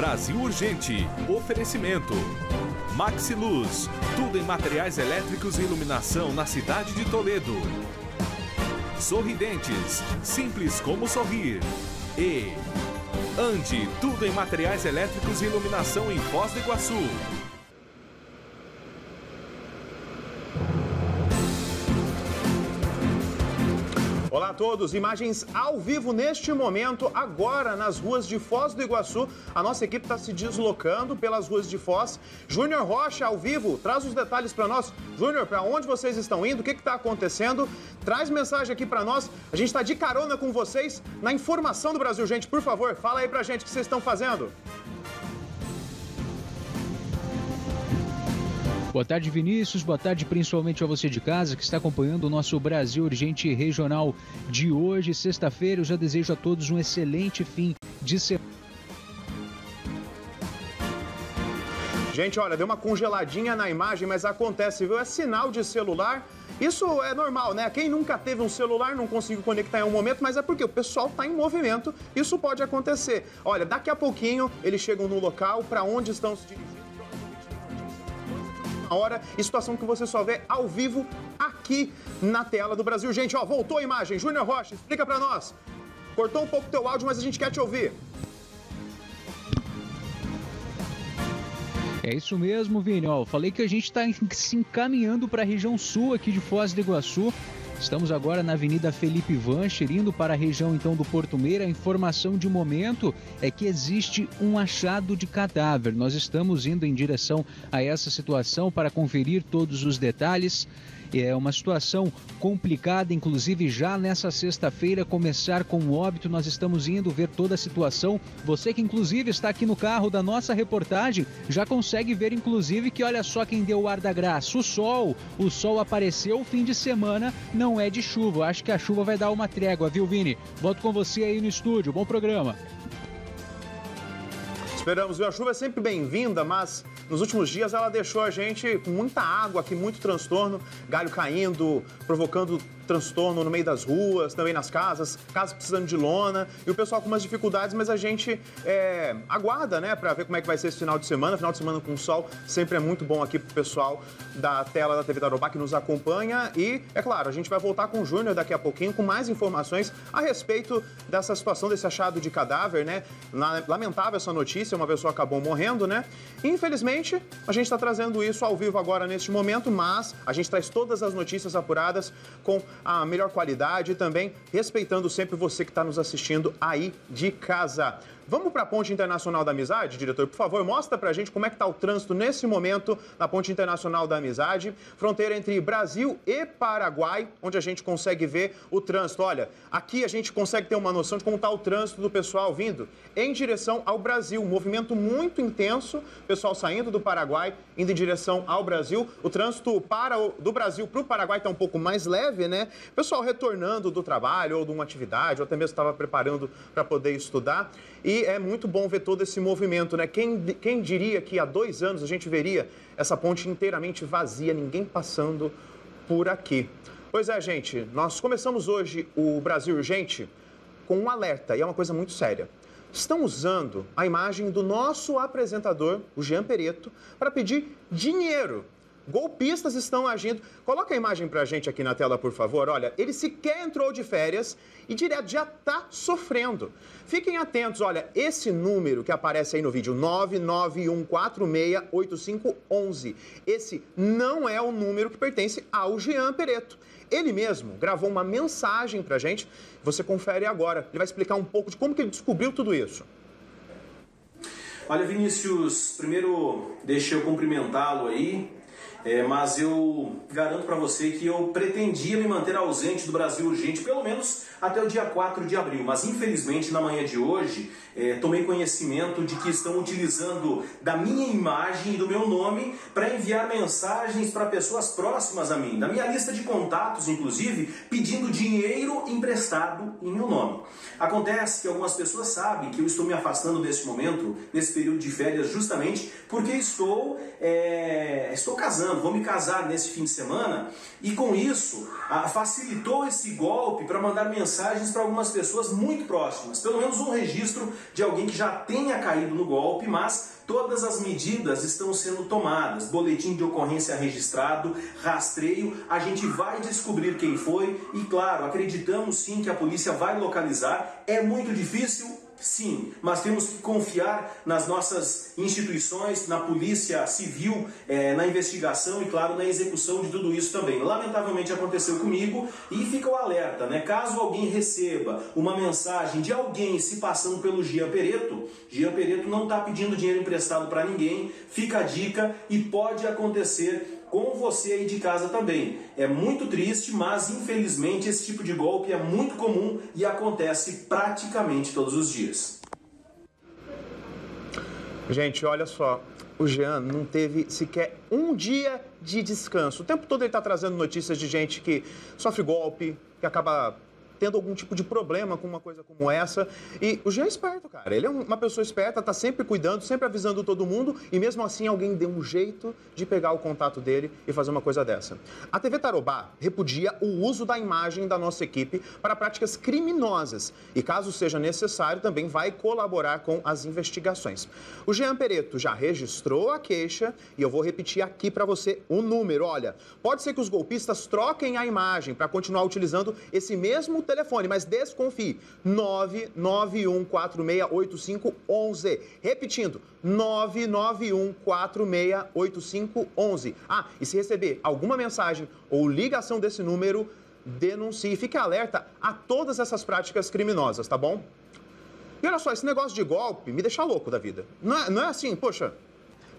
Brasil Urgente. Oferecimento. Maxi Luz. Tudo em materiais elétricos e iluminação na cidade de Toledo. Sorridentes. Simples como sorrir. E. Ande. Tudo em materiais elétricos e iluminação em Foz do Iguaçu. Olá a todos, imagens ao vivo neste momento, agora nas ruas de Foz do Iguaçu. A nossa equipe está se deslocando pelas ruas de Foz. Júnior Rocha, ao vivo, traz os detalhes para nós. Júnior, para onde vocês estão indo? O que está acontecendo? Traz mensagem aqui para nós. A gente está de carona com vocês na informação do Brasil. Gente, por favor, fala aí para gente o que vocês estão fazendo. Boa tarde, Vinícius. Boa tarde, principalmente a você de casa que está acompanhando o nosso Brasil Urgente Regional de hoje, sexta-feira. Eu já desejo a todos um excelente fim de semana. Gente, olha, deu uma congeladinha na imagem, mas acontece, viu? É sinal de celular. Isso é normal, né? Quem nunca teve um celular não conseguiu conectar em um momento, mas é porque o pessoal está em movimento. Isso pode acontecer. Olha, daqui a pouquinho eles chegam no local para onde estão se dirigindo hora e situação que você só vê ao vivo aqui na tela do Brasil. Gente, ó, voltou a imagem. Júnior Rocha, explica para nós. Cortou um pouco teu áudio, mas a gente quer te ouvir. É isso mesmo, Vini. Ó, falei que a gente está se encaminhando para a região sul aqui de Foz do Iguaçu. Estamos agora na Avenida Felipe Vancher, indo para a região então do Porto Meira. A informação de momento é que existe um achado de cadáver. Nós estamos indo em direção a essa situação para conferir todos os detalhes. É uma situação complicada, inclusive já nessa sexta-feira começar com o óbito. Nós estamos indo ver toda a situação. Você que inclusive está aqui no carro da nossa reportagem já consegue ver inclusive que olha só quem deu o ar da graça, o sol. O sol apareceu o fim de semana, não é de chuva. Acho que a chuva vai dar uma trégua, viu, Vini? Volto com você aí no estúdio. Bom programa. Esperamos, viu? A chuva é sempre bem-vinda, mas nos últimos dias ela deixou a gente com muita água aqui, muito transtorno, galho caindo, provocando transtorno no meio das ruas, também nas casas, casas precisando de lona, e o pessoal com umas dificuldades, mas a gente é, aguarda, né, para ver como é que vai ser esse final de semana. Final de semana com sol sempre é muito bom aqui pro pessoal da tela da TV Tarobá que nos acompanha. E, é claro, a gente vai voltar com o Júnior daqui a pouquinho com mais informações a respeito dessa situação, desse achado de cadáver, né? Lamentável essa notícia, uma pessoa acabou morrendo, né? Infelizmente, a gente está trazendo isso ao vivo agora neste momento, mas a gente traz todas as notícias apuradas com a melhor qualidade e também respeitando sempre você que está nos assistindo aí de casa. Vamos para a Ponte Internacional da Amizade, diretor? Por favor, mostra para a gente como é que está o trânsito nesse momento na Ponte Internacional da Amizade, fronteira entre Brasil e Paraguai, onde a gente consegue ver o trânsito. Olha, aqui a gente consegue ter uma noção de como está o trânsito do pessoal vindo em direção ao Brasil. Um movimento muito intenso, pessoal saindo do Paraguai, indo em direção ao Brasil. O trânsito para o, do Brasil para o Paraguai está um pouco mais leve, né? Pessoal retornando do trabalho ou de uma atividade, ou até mesmo estava preparando para poder estudar. E é muito bom ver todo esse movimento, né? Quem, quem diria que há dois anos a gente veria essa ponte inteiramente vazia, ninguém passando por aqui? Pois é, gente, nós começamos hoje o Brasil Urgente com um alerta, e é uma coisa muito séria. Estão usando a imagem do nosso apresentador, o Jean Pereto, para pedir dinheiro Golpistas estão agindo. Coloca a imagem pra gente aqui na tela, por favor. Olha, ele sequer entrou de férias e direto já tá sofrendo. Fiquem atentos, olha, esse número que aparece aí no vídeo, 991468511, esse não é o número que pertence ao Jean Pereto. Ele mesmo gravou uma mensagem pra gente, você confere agora. Ele vai explicar um pouco de como que ele descobriu tudo isso. Olha, Vinícius, primeiro deixa eu cumprimentá-lo aí é, mas eu garanto para você que eu pretendia me manter ausente do Brasil urgente, pelo menos até o dia 4 de abril. Mas infelizmente, na manhã de hoje, é, tomei conhecimento de que estão utilizando da minha imagem e do meu nome para enviar mensagens para pessoas próximas a mim, da minha lista de contatos, inclusive, pedindo dinheiro emprestado em meu nome. Acontece que algumas pessoas sabem que eu estou me afastando nesse momento, nesse período de férias, justamente porque estou, é, estou casando casando, vou me casar nesse fim de semana, e com isso facilitou esse golpe para mandar mensagens para algumas pessoas muito próximas. Pelo menos um registro de alguém que já tenha caído no golpe, mas todas as medidas estão sendo tomadas. Boletim de ocorrência registrado, rastreio, a gente vai descobrir quem foi e, claro, acreditamos sim que a polícia vai localizar. É muito difícil, Sim, mas temos que confiar nas nossas instituições, na polícia civil, é, na investigação e, claro, na execução de tudo isso também. Lamentavelmente aconteceu comigo e fica o alerta, né? Caso alguém receba uma mensagem de alguém se passando pelo Gia Pereto, Gia Pereto não está pedindo dinheiro emprestado para ninguém, fica a dica e pode acontecer com você aí de casa também. É muito triste, mas infelizmente esse tipo de golpe é muito comum e acontece praticamente todos os dias. Gente, olha só, o Jean não teve sequer um dia de descanso. O tempo todo ele está trazendo notícias de gente que sofre golpe, que acaba tendo algum tipo de problema com uma coisa como essa. E o Jean é esperto, cara. Ele é uma pessoa esperta, tá sempre cuidando, sempre avisando todo mundo, e mesmo assim alguém deu um jeito de pegar o contato dele e fazer uma coisa dessa. A TV Tarobá repudia o uso da imagem da nossa equipe para práticas criminosas e, caso seja necessário, também vai colaborar com as investigações. O Jean Pereto já registrou a queixa e eu vou repetir aqui para você o número. Olha, pode ser que os golpistas troquem a imagem para continuar utilizando esse mesmo telefone, mas desconfie. 991468511. Repetindo, 991468511. Ah, e se receber alguma mensagem ou ligação desse número, denuncie. Fique alerta a todas essas práticas criminosas, tá bom? E olha só, esse negócio de golpe me deixa louco da vida. Não é, não é assim, poxa,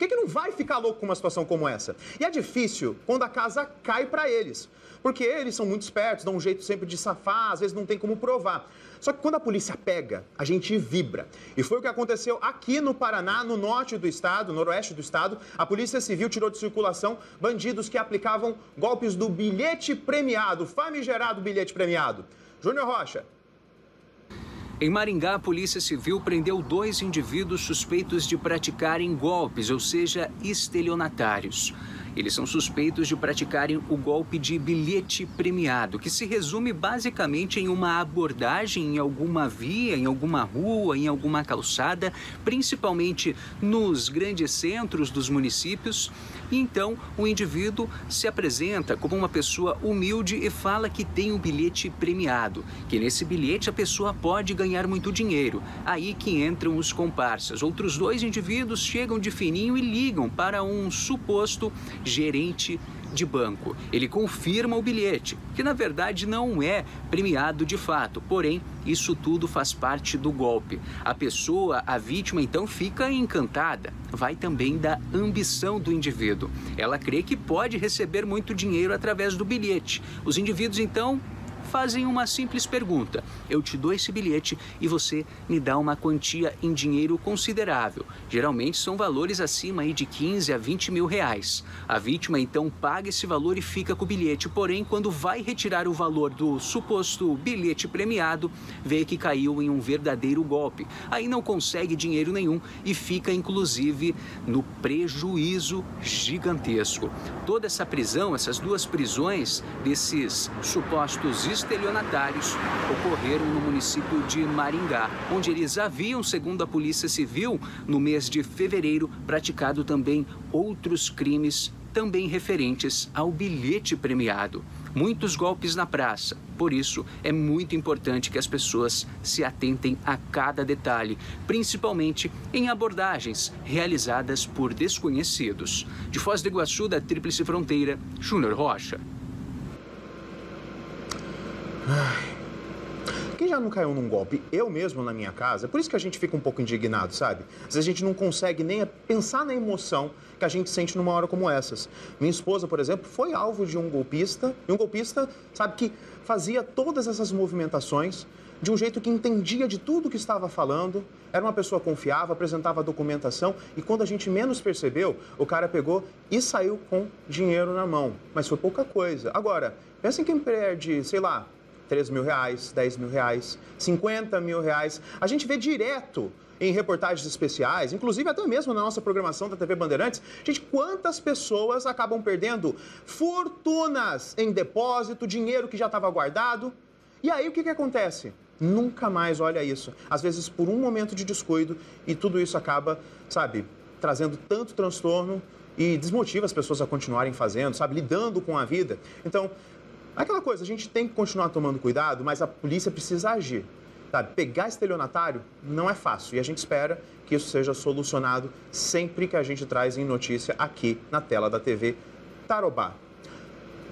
que, que não vai ficar louco com uma situação como essa? E é difícil quando a casa cai para eles. Porque eles são muito espertos, dão um jeito sempre de safar, às vezes não tem como provar. Só que quando a polícia pega, a gente vibra. E foi o que aconteceu aqui no Paraná, no norte do estado, noroeste do estado. A Polícia Civil tirou de circulação bandidos que aplicavam golpes do bilhete premiado, famigerado bilhete premiado. Júnior Rocha, em Maringá, a Polícia Civil prendeu dois indivíduos suspeitos de praticarem golpes, ou seja, estelionatários. Eles são suspeitos de praticarem o golpe de bilhete premiado, que se resume basicamente em uma abordagem em alguma via, em alguma rua, em alguma calçada, principalmente nos grandes centros dos municípios. E então o indivíduo se apresenta como uma pessoa humilde e fala que tem um bilhete premiado, que nesse bilhete a pessoa pode ganhar muito dinheiro. Aí que entram os comparsas. Outros dois indivíduos chegam de fininho e ligam para um suposto gerente de banco. Ele confirma o bilhete, que na verdade não é premiado de fato, porém, isso tudo faz parte do golpe. A pessoa, a vítima, então fica encantada. Vai também da ambição do indivíduo. Ela crê que pode receber muito dinheiro através do bilhete. Os indivíduos, então, fazem uma simples pergunta: eu te dou esse bilhete e você me dá uma quantia em dinheiro considerável. Geralmente são valores acima aí de 15 a 20 mil reais. A vítima então paga esse valor e fica com o bilhete. Porém, quando vai retirar o valor do suposto bilhete premiado, vê que caiu em um verdadeiro golpe. Aí não consegue dinheiro nenhum e fica inclusive no prejuízo gigantesco. Toda essa prisão, essas duas prisões desses supostos estelionatários ocorreram no município de Maringá, onde eles haviam, segundo a Polícia Civil, no mês de fevereiro, praticado também outros crimes também referentes ao bilhete premiado. Muitos golpes na praça, por isso é muito importante que as pessoas se atentem a cada detalhe, principalmente em abordagens realizadas por desconhecidos. De Foz do Iguaçu, da Tríplice Fronteira, Júnior Rocha. Quem já não caiu num golpe? Eu mesmo na minha casa. Por isso que a gente fica um pouco indignado, sabe? Às vezes a gente não consegue nem pensar na emoção que a gente sente numa hora como essas. Minha esposa, por exemplo, foi alvo de um golpista. E um golpista, sabe, que fazia todas essas movimentações de um jeito que entendia de tudo que estava falando, era uma pessoa confiável, apresentava documentação e quando a gente menos percebeu, o cara pegou e saiu com dinheiro na mão. Mas foi pouca coisa. Agora, pensa em quem perde, sei lá, 3 mil reais, 10 mil reais, 50 mil reais. A gente vê direto em reportagens especiais, inclusive até mesmo na nossa programação da TV Bandeirantes. Gente, quantas pessoas acabam perdendo fortunas em depósito, dinheiro que já estava guardado? E aí o que, que acontece? Nunca mais olha isso. Às vezes por um momento de descuido e tudo isso acaba, sabe, trazendo tanto transtorno e desmotiva as pessoas a continuarem fazendo, sabe, lidando com a vida. Então, aquela coisa, a gente tem que continuar tomando cuidado, mas a polícia precisa agir. Sabe, pegar estelionatário não é fácil e a gente espera que isso seja solucionado sempre que a gente traz em notícia aqui na tela da TV Tarobá.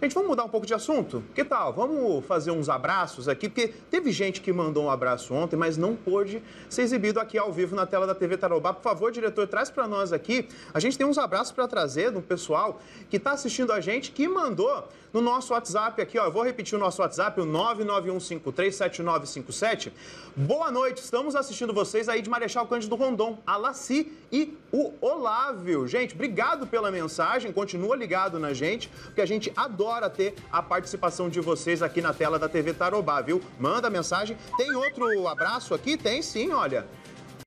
Gente, vamos mudar um pouco de assunto? Que tal? Vamos fazer uns abraços aqui, porque teve gente que mandou um abraço ontem, mas não pôde ser exibido aqui ao vivo na tela da TV Tarobá. Por favor, diretor, traz para nós aqui. A gente tem uns abraços para trazer do pessoal que está assistindo a gente, que mandou no nosso WhatsApp aqui, ó. Eu vou repetir o nosso WhatsApp, o 991537957. Boa noite, estamos assistindo vocês aí de Marechal Cândido Rondon, a Laci e o Olávio. Gente, obrigado pela mensagem, continua ligado na gente, porque a gente adora ter a participação de vocês aqui na tela da TV Tarobá, viu? Manda mensagem. Tem outro abraço aqui? Tem sim, olha.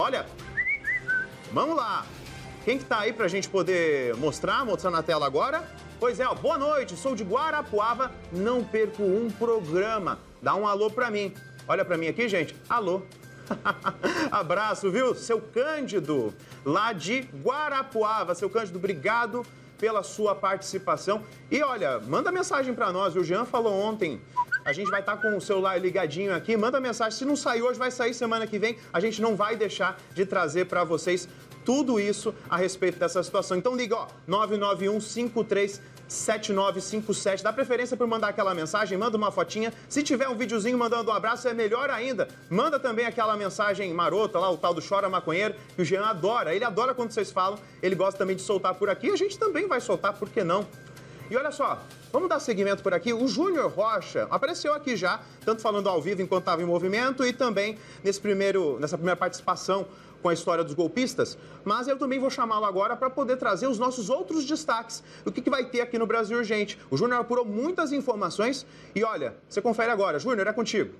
Olha, vamos lá. Quem que tá aí pra gente poder mostrar, mostrar na tela agora? Pois é, ó, boa noite, sou de Guarapuava, não perco um programa. Dá um alô pra mim. Olha pra mim aqui, gente. Alô. Abraço, viu? Seu Cândido, lá de Guarapuava. Seu Cândido, obrigado pela sua participação. E olha, manda mensagem para nós. O Jean falou ontem. A gente vai estar tá com o celular ligadinho aqui. Manda mensagem. Se não sair hoje, vai sair semana que vem. A gente não vai deixar de trazer para vocês tudo isso a respeito dessa situação. Então liga, ó, 991 53 7957. Dá preferência por mandar aquela mensagem, manda uma fotinha. Se tiver um videozinho mandando um abraço, é melhor ainda. Manda também aquela mensagem marota lá, o tal do Chora Maconheiro, que o Jean adora. Ele adora quando vocês falam, ele gosta também de soltar por aqui. A gente também vai soltar, por que não? E olha só, vamos dar seguimento por aqui. O Júnior Rocha apareceu aqui já, tanto falando ao vivo enquanto estava em movimento e também nesse primeiro, nessa primeira participação com a história dos golpistas, mas eu também vou chamá-lo agora para poder trazer os nossos outros destaques. O que, que vai ter aqui no Brasil Urgente? O Júnior apurou muitas informações e olha, você confere agora. Júnior, é contigo.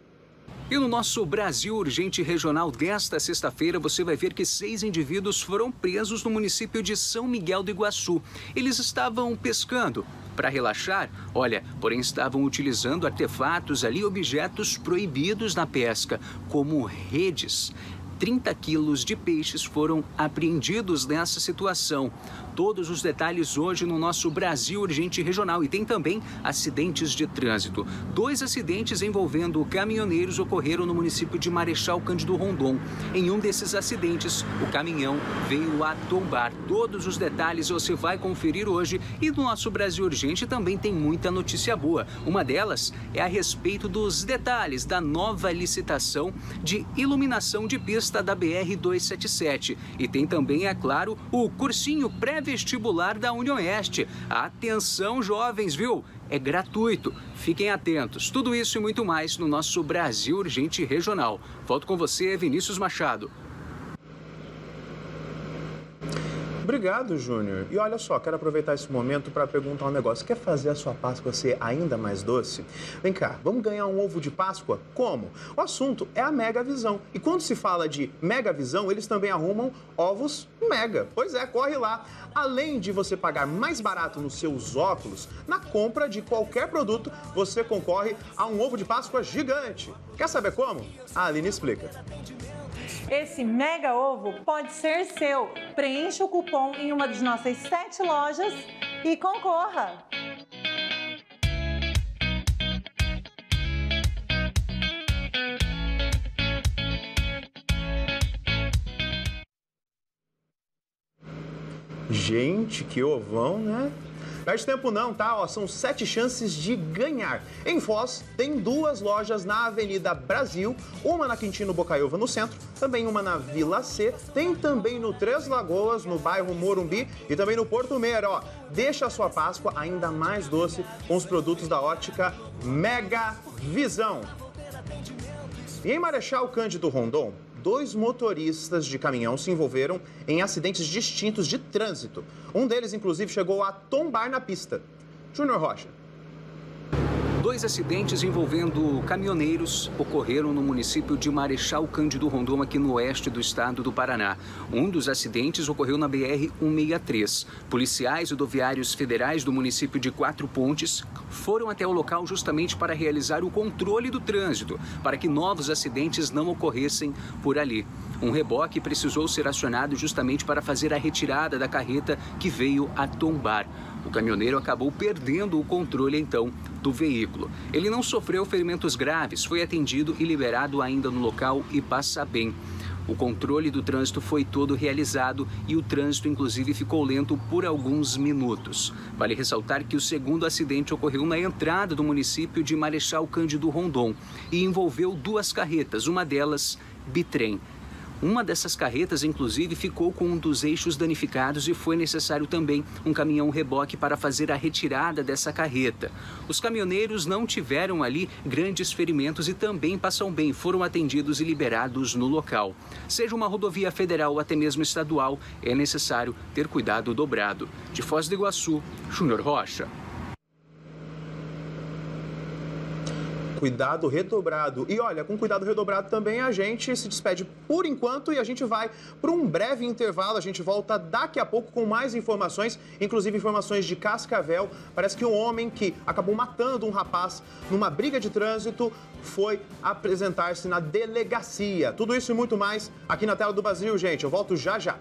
E no nosso Brasil Urgente Regional desta sexta-feira, você vai ver que seis indivíduos foram presos no município de São Miguel do Iguaçu. Eles estavam pescando. Para relaxar, olha, porém estavam utilizando artefatos ali, objetos proibidos na pesca, como redes. 30 quilos de peixes foram apreendidos nessa situação todos os detalhes hoje no nosso Brasil Urgente Regional e tem também acidentes de trânsito. Dois acidentes envolvendo caminhoneiros ocorreram no município de Marechal Cândido Rondon. Em um desses acidentes, o caminhão veio a tombar. Todos os detalhes você vai conferir hoje e no nosso Brasil Urgente também tem muita notícia boa. Uma delas é a respeito dos detalhes da nova licitação de iluminação de pista da BR 277 e tem também, é claro, o cursinho prévio vestibular da Unioeste. Atenção, jovens, viu? É gratuito. Fiquem atentos. Tudo isso e muito mais no nosso Brasil Urgente Regional. Volto com você, Vinícius Machado. Obrigado, Júnior. E olha só, quero aproveitar esse momento para perguntar um negócio. Quer fazer a sua Páscoa ser ainda mais doce? Vem cá, vamos ganhar um ovo de Páscoa? Como? O assunto é a Mega Visão. E quando se fala de Mega Visão, eles também arrumam ovos Mega. Pois é, corre lá. Além de você pagar mais barato nos seus óculos, na compra de qualquer produto, você concorre a um ovo de Páscoa gigante. Quer saber como? A Aline explica. Esse mega ovo pode ser seu. Preencha o cupom em uma de nossas sete lojas e concorra! Gente, que ovão, né? Perde tempo não, tá? Ó, são sete chances de ganhar. Em Foz, tem duas lojas na Avenida Brasil, uma na Quintino Bocaiúva, no centro, também uma na Vila C, tem também no Três Lagoas, no bairro Morumbi e também no Porto Meira, ó. Deixa a sua Páscoa ainda mais doce com os produtos da ótica Mega Visão. E em Marechal Cândido Rondon, dois motoristas de caminhão se envolveram em acidentes distintos de trânsito. Um deles, inclusive, chegou a tombar na pista. Júnior Rocha. Dois acidentes envolvendo caminhoneiros ocorreram no município de Marechal Cândido Rondon, aqui no oeste do estado do Paraná. Um dos acidentes ocorreu na BR-163. Policiais rodoviários federais do município de Quatro Pontes foram até o local justamente para realizar o controle do trânsito, para que novos acidentes não ocorressem por ali. Um reboque precisou ser acionado justamente para fazer a retirada da carreta que veio a tombar. O caminhoneiro acabou perdendo o controle então do veículo. Ele não sofreu ferimentos graves, foi atendido e liberado ainda no local e passa bem. O controle do trânsito foi todo realizado e o trânsito, inclusive, ficou lento por alguns minutos. Vale ressaltar que o segundo acidente ocorreu na entrada do município de Marechal Cândido Rondon e envolveu duas carretas, uma delas bitrem. Uma dessas carretas, inclusive, ficou com um dos eixos danificados e foi necessário também um caminhão reboque para fazer a retirada dessa carreta. Os caminhoneiros não tiveram ali grandes ferimentos e também passam bem, foram atendidos e liberados no local. Seja uma rodovia federal ou até mesmo estadual, é necessário ter cuidado dobrado. De Foz do Iguaçu, Júnior Rocha. Cuidado redobrado. E olha, com cuidado redobrado também a gente se despede por enquanto e a gente vai para um breve intervalo. A gente volta daqui a pouco com mais informações, inclusive informações de Cascavel. Parece que um homem que acabou matando um rapaz numa briga de trânsito foi apresentar-se na delegacia. Tudo isso e muito mais aqui na tela do Brasil, gente. Eu volto já já.